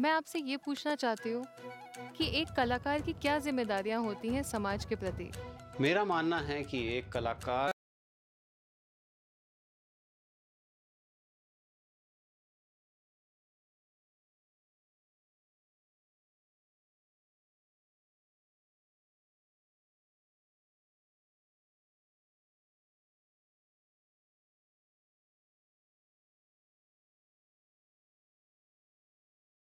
मैं आपसे ये पूछना चाहती हूँ कि एक कलाकार की क्या जिम्मेदारियाँ होती हैं समाज के प्रति? मेरा मानना है कि एक कलाकार